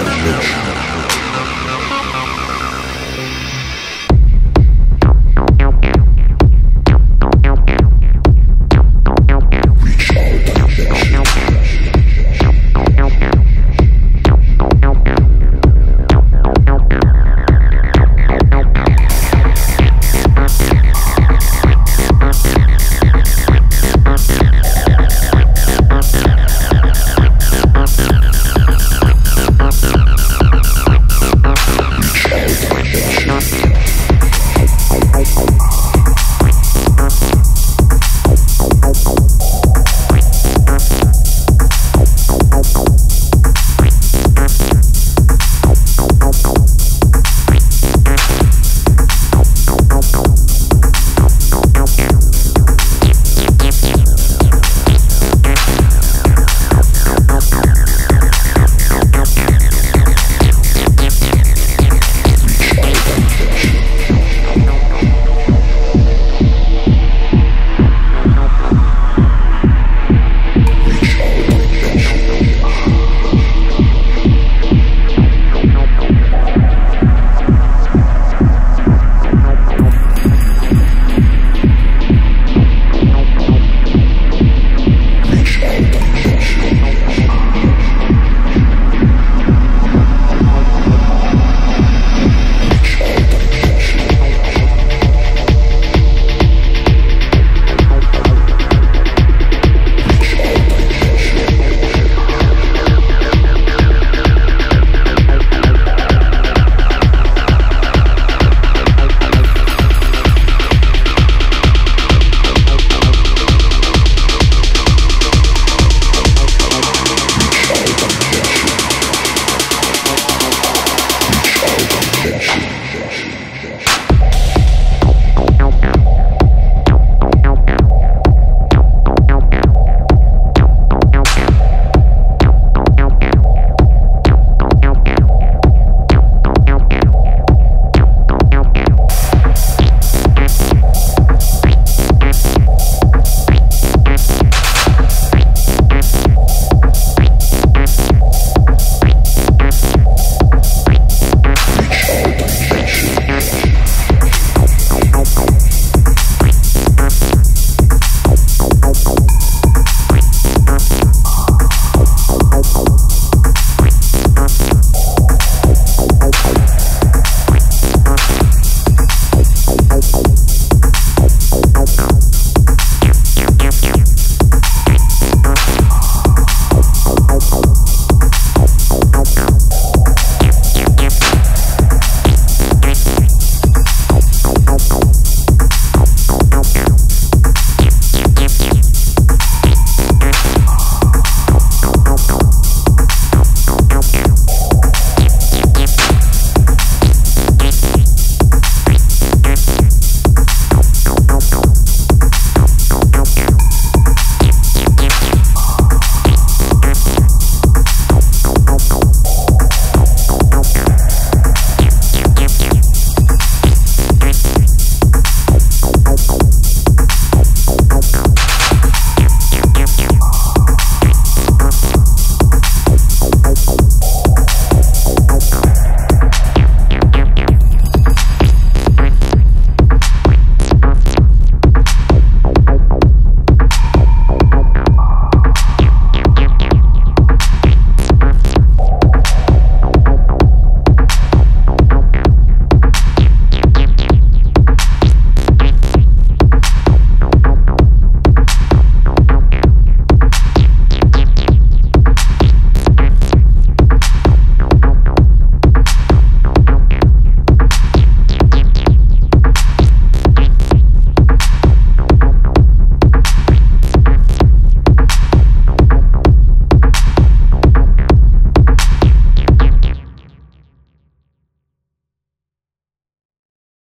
Space.